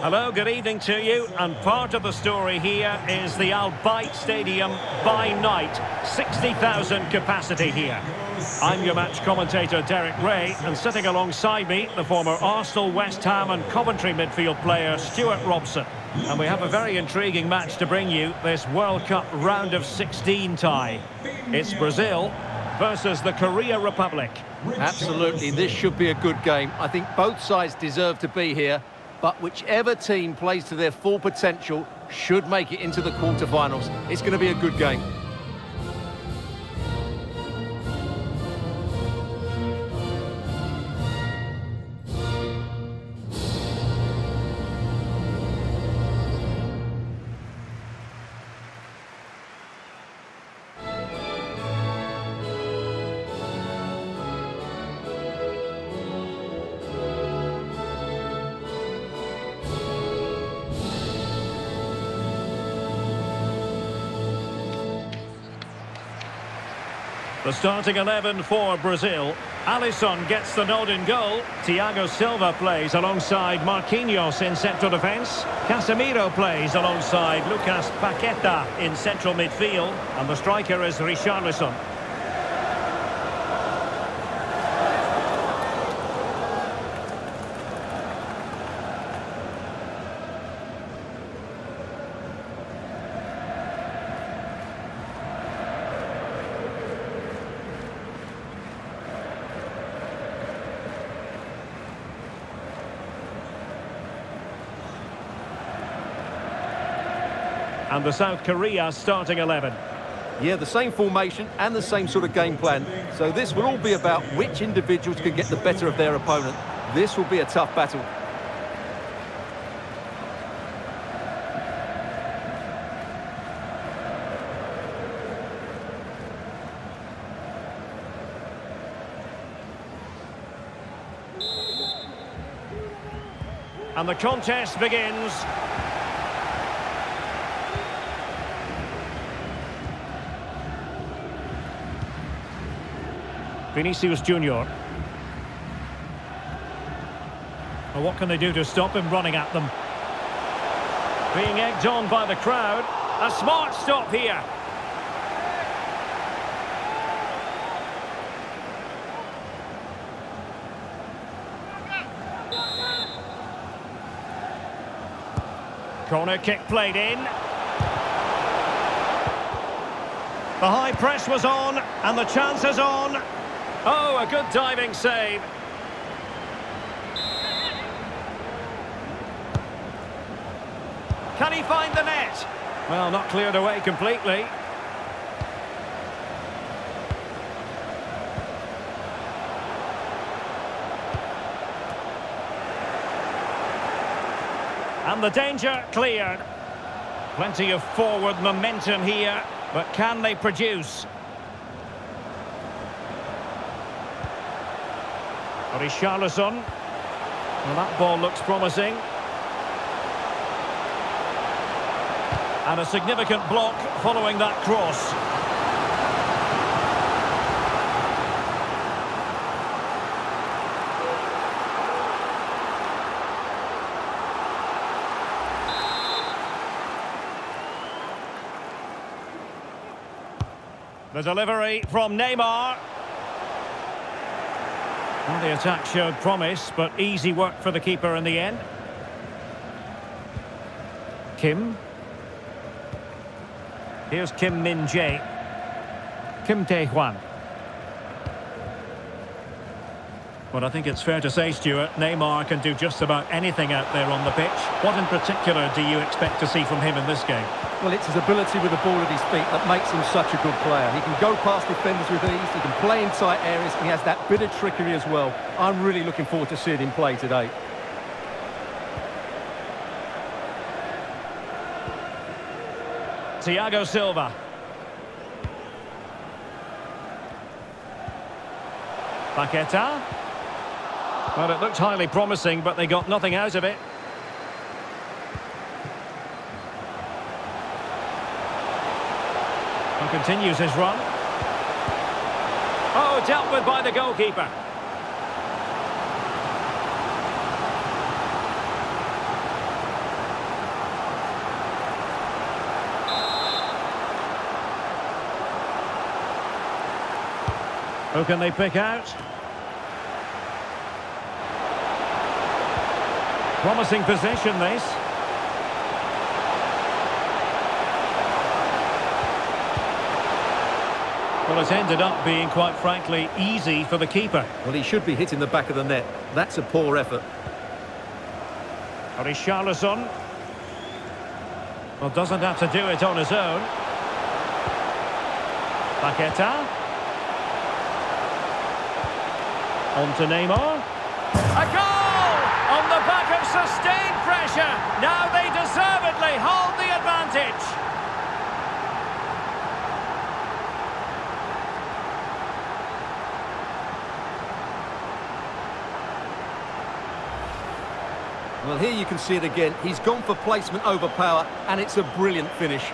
Hello, good evening to you. And part of the story here is the Al Bayt Stadium by night. 60,000 capacity here. I'm your match commentator, Derek Ray, and sitting alongside me, the former Arsenal, West Ham and Coventry midfield player, Stuart Robson. And we have a very intriguing match to bring you, this World Cup round of 16 tie. It's Brazil versus the Korea Republic. Absolutely, this should be a good game. I think both sides deserve to be here, but whichever team plays to their full potential should make it into the quarterfinals. It's going to be a good game. The starting 11 for Brazil. Alisson gets the nod in goal. Thiago Silva plays alongside Marquinhos in central defence. Casemiro plays alongside Lucas Paqueta in central midfield. And the striker is Richarlison. And the South Korea starting 11. Yeah, the same formation and the same sort of game plan. So this will all be about which individuals can get the better of their opponent. This will be a tough battle. And the contest begins. Vinicius Junior. Well, what can they do to stop him running at them? Being egged on by the crowd. A smart stop here. Corner kick played in. The high press was on, and the chance is on. Oh, a good diving save. Can he find the net? Well, not cleared away completely. And the danger cleared. Plenty of forward momentum here, but can they produce? Richarlison. Well, that ball looks promising. And a significant block following that cross. The delivery from Neymar. Well, the attack showed promise, but easy work for the keeper in the end. Kim. Here's Kim Min Jae. Kim Tae Hwan. But I think it's fair to say, Stuart, Neymar can do just about anything out there on the pitch. What in particular do you expect to see from him in this game? Well, it's his ability with the ball at his feet that makes him such a good player. He can go past defenders with ease, he can play in tight areas, and he has that bit of trickery as well. I'm really looking forward to seeing him play today. Thiago Silva. Paqueta. Well, it looked highly promising, but they got nothing out of it. And continues his run. Oh, dealt with by the goalkeeper. Who can they pick out? Promising possession, this. Well, it's ended up being, quite frankly, easy for the keeper. Well, he should be hitting the back of the net. That's a poor effort. Richarlison. Well, doesn't have to do it on his own. Paqueta. On to Neymar. A goal! On the back sustained pressure. Now they deservedly hold the advantage. Well, here you can see it again. He's gone for placement over power, and it's a brilliant finish.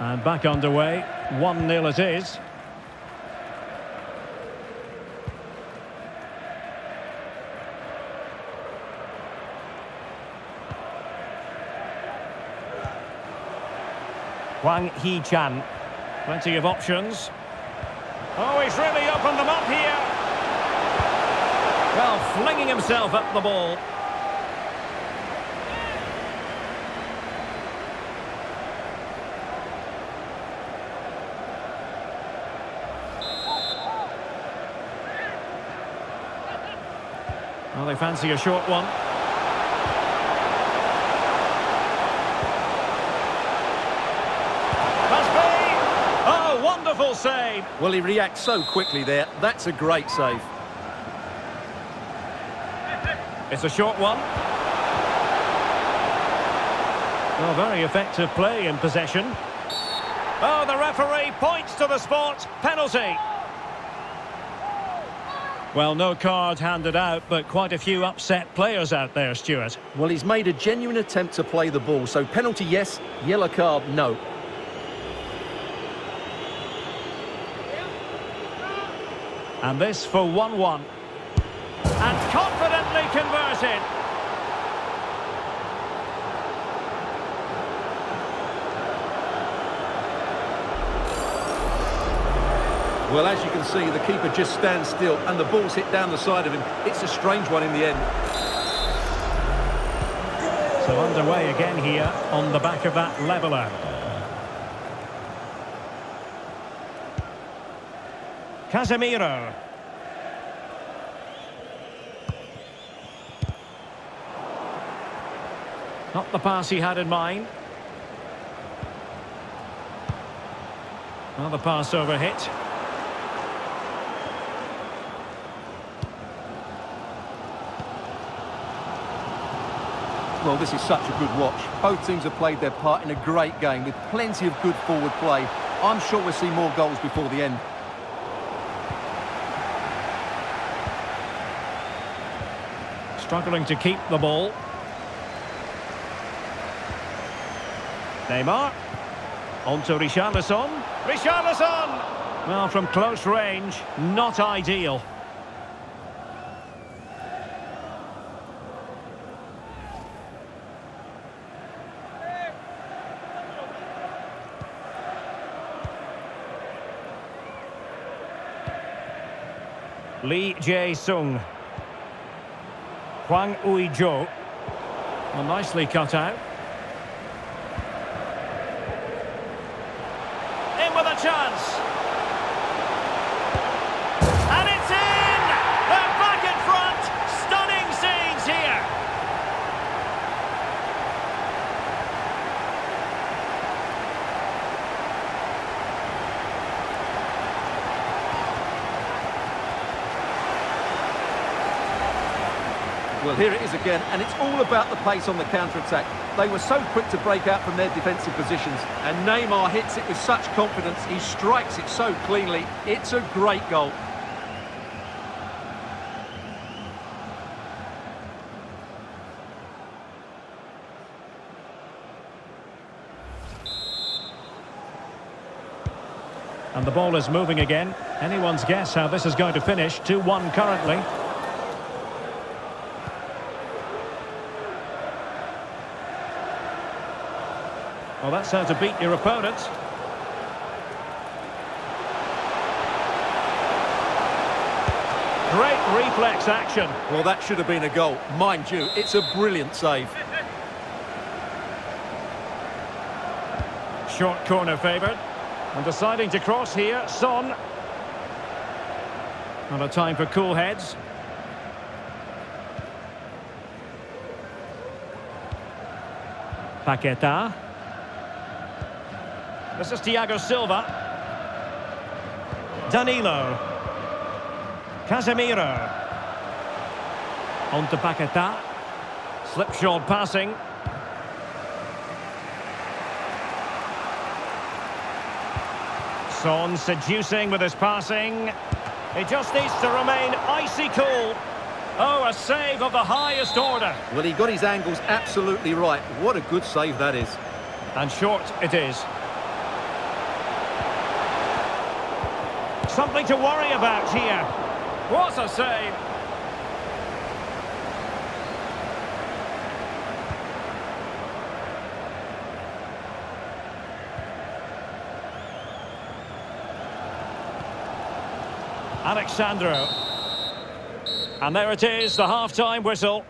And back underway. 1-0 it is. Hwang Hee-chan. Plenty of options. Oh, he's really opened them up here. Well, flinging himself up the ball. Well, they fancy a short one. Must be! Oh, wonderful save! Well, he reacts so quickly there. That's a great save. It's a short one. Well, very effective play in possession. Oh, the referee points to the spot. Penalty. Well, no card handed out, but quite a few upset players out there, Stuart. Well, he's made a genuine attempt to play the ball, so penalty yes, yellow card no. And this for 1-1. And confidently converted. Well, as you can see, the keeper just stands still and the ball's hit down the side of him. It's a strange one in the end. So underway again here on the back of that leveller. Casemiro. Not the pass he had in mind. Another the pass over hit. Well, this is such a good watch. Both teams have played their part in a great game with plenty of good forward play. I'm sure we'll see more goals before the end. Struggling to keep the ball. Neymar. On to Richarlison. Richarlison! Well, from close range, not ideal. Lee Jae-sung. Hwang Ui-jo. Well, nicely cut out. Again, and it's all about the pace on the counter-attack. They were so quick to break out from their defensive positions, and Neymar hits it with such confidence. He strikes it so cleanly. It's a great goal. And the ball is moving again. Anyone's guess how this is going to finish. 2-1 currently. Well, that's how to beat your opponent. Great reflex action. Well, that should have been a goal. Mind you, it's a brilliant save. Short corner favoured. And deciding to cross here, Son. Not a time for cool heads. Paqueta. This is Thiago Silva. Danilo. Casemiro. On to Paqueta. Slipshod passing. Son seducing with his passing. He just needs to remain icy cool. Oh, a save of the highest order. Well, he got his angles absolutely right. What a good save that is. And short it is. Something to worry about here. What a save. Alex Sandro. And there it is, the half-time whistle.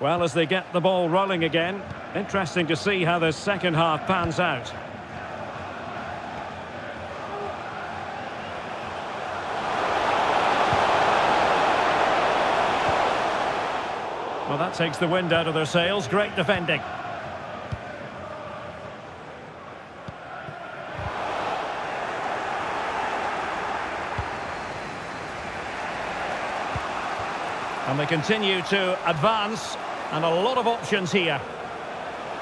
Well, as they get the ball rolling again, interesting to see how the second half pans out. Well, that takes the wind out of their sails. Great defending. And they continue to advance and a lot of options here.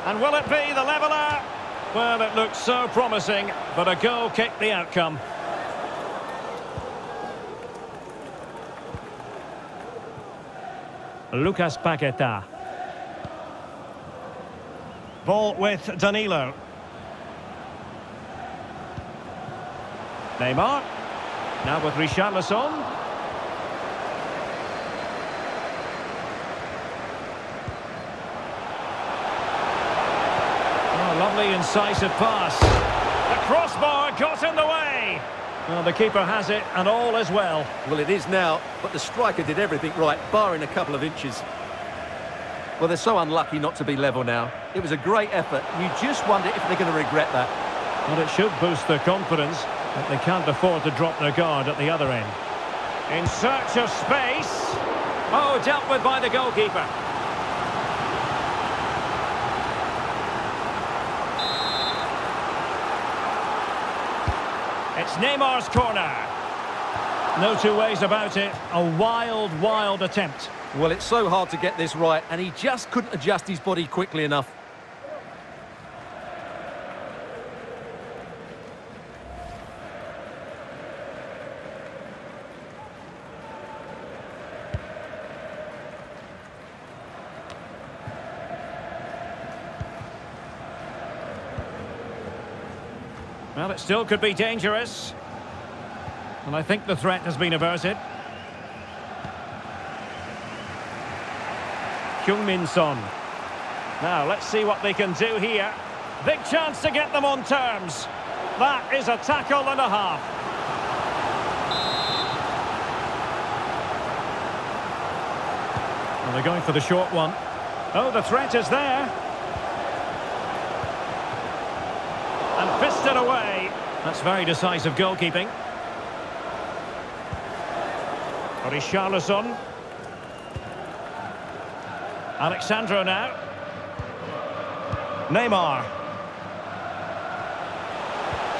And will it be the leveller? Well, it looks so promising, but a goal kicked the outcome. Lucas Paqueta. Ball with Danilo. Neymar. Now with Richarlison. Lovely incisive pass. The crossbar got in the way. Well, the keeper has it, and all is well. Well, it is now, but the striker did everything right, barring a couple of inches. Well, they're so unlucky not to be level now. It was a great effort. You just wonder if they're going to regret that. Well, it should boost their confidence, but they can't afford to drop their guard at the other end. In search of space. Oh, dealt with by the goalkeeper. It's Neymar's corner. No two ways about it. A wild, wild attempt. Well, it's so hard to get this right, and he just couldn't adjust his body quickly enough. Well, it still could be dangerous. And I think the threat has been averted. Heung-min Son. Now, let's see what they can do here. Big chance to get them on terms. That is a tackle and a half. Well, they're going for the short one. Oh, the threat is there. And fisted away. That's very decisive goalkeeping. Richarlison. Alex Sandro now. Neymar.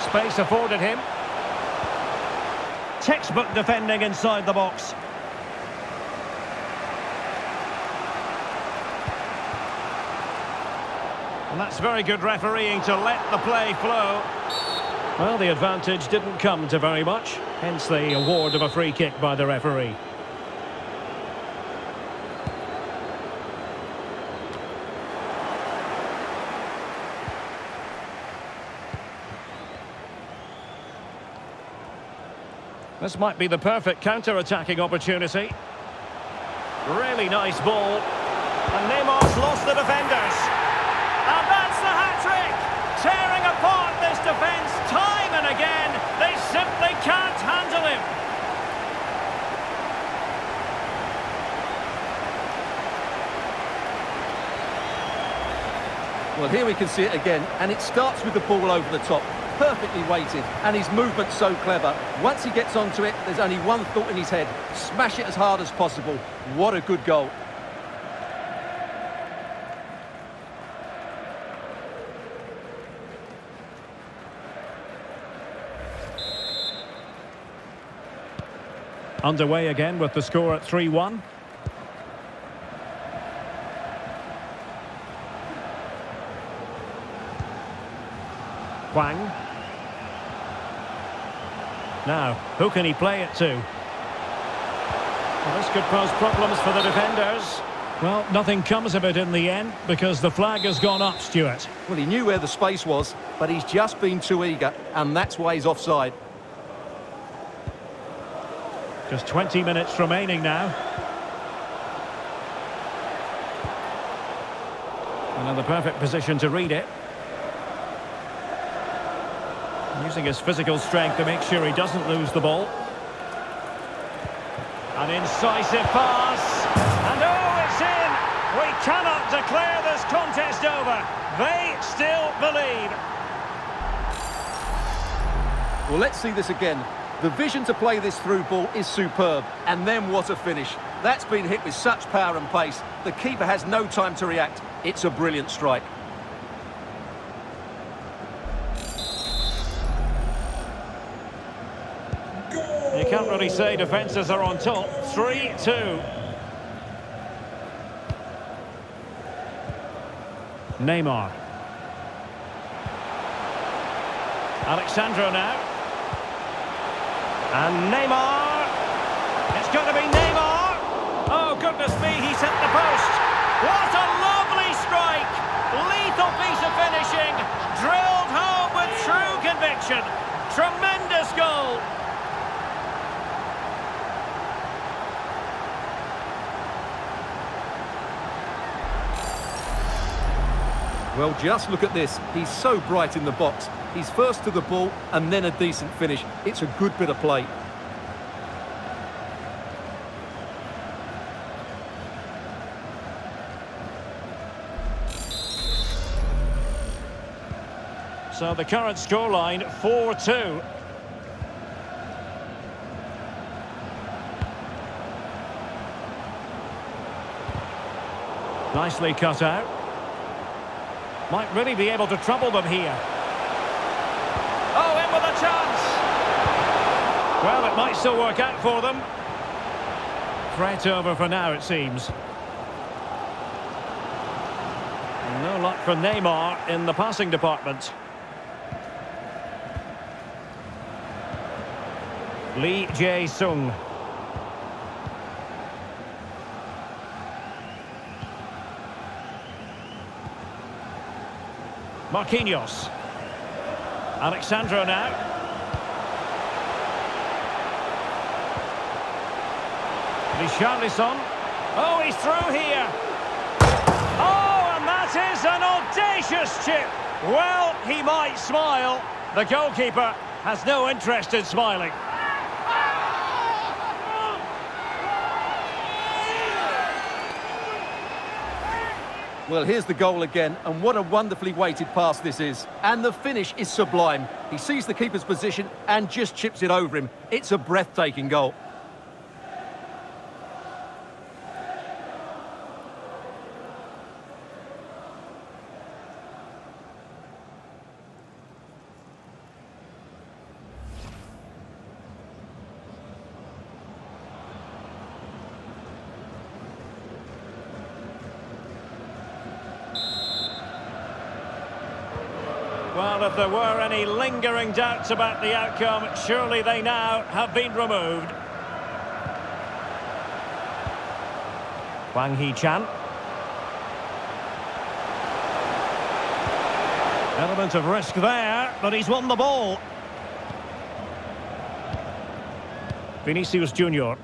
Space afforded him. Textbook defending inside the box. And that's very good refereeing to let the play flow. Well, the advantage didn't come to very much, hence the award of a free kick by the referee. This might be the perfect counter-attacking opportunity. Really nice ball. And Neymar's lost the defenders. And that's the hat-trick! Tearing apart this defence time and again. They simply can't handle him. Well, here we can see it again, and it starts with the ball over the top perfectly weighted and his movement's so clever. Once he gets onto it, there's only one thought in his head. Smash it as hard as possible. What a good goal. Underway again with the score at 3-1. Now, who can he play it to? Well, this could pose problems for the defenders. Well, nothing comes of it in the end because the flag has gone up, Stuart. Well, he knew where the space was, but he's just been too eager, and that's why he's offside. Just 20 minutes remaining now. Another perfect position to read it. Using his physical strength to make sure he doesn't lose the ball. An incisive pass. And oh, it's in! We cannot declare this contest over. They still believe. Well, let's see this again. The vision to play this through ball is superb. And then what a finish. That's been hit with such power and pace. The keeper has no time to react. It's a brilliant strike. can't really say defences are on top. 3-2. Neymar. Alex Sandro now. And Neymar. It's going to be Neymar. Oh, goodness me, he's hit the post. What a lovely strike. Lethal piece of finishing. Drilled home with true conviction. Tremendous goal. Well, just look at this. He's so bright in the box. He's first to the ball and then a decent finish. It's a good bit of play. So the current scoreline, 4-2. Nicely cut out. Might really be able to trouble them here. Oh, in with a chance! Well, it might still work out for them. Threat over for now, it seems. No luck for Neymar in the passing department. Lee Jae-sung. Marquinhos. Alex Sandro now. Richarlison. Oh, he's through here. Oh, and that is an audacious chip. Well, he might smile. The goalkeeper has no interest in smiling. Well, here's the goal again, and what a wonderfully weighted pass this is. And the finish is sublime. He sees the keeper's position and just chips it over him. It's a breathtaking goal. Well, if there were any lingering doubts about the outcome, surely they now have been removed. Hwang Hee-chan. Element of risk there, but he's won the ball. Vinicius Junior.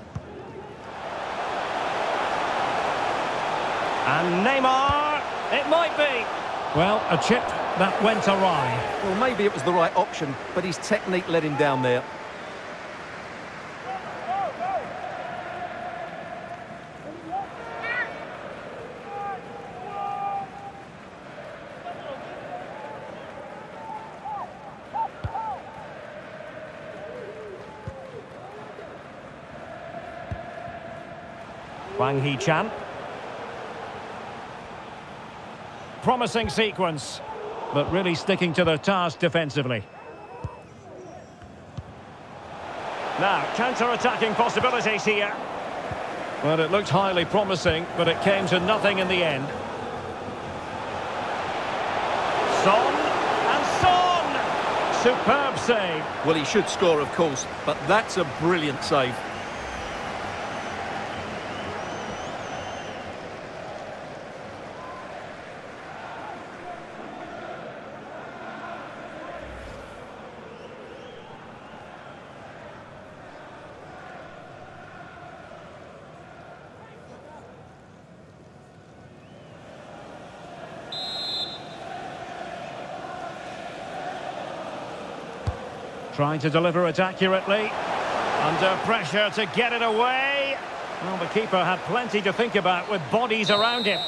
And Neymar, it might be. Well, a chip that went awry. Well, maybe it was the right option, but his technique let him down there. Hwang Hee-chan. Promising sequence, but really sticking to their task defensively. Now, counter-attacking possibilities here. Well, it looked highly promising, but it came to nothing in the end. Son, and Son! Superb save. Well, he should score, of course, but that's a brilliant save. Trying to deliver it accurately. Under pressure to get it away. Well, the keeper had plenty to think about with bodies around him.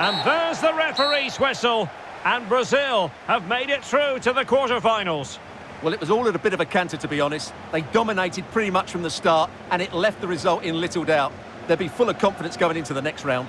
And there's the referee's whistle. And Brazil have made it through to the quarter-finals. Well, it was all at a bit of a canter, to be honest. They dominated pretty much from the start, and it left the result in little doubt. They'll be full of confidence going into the next round.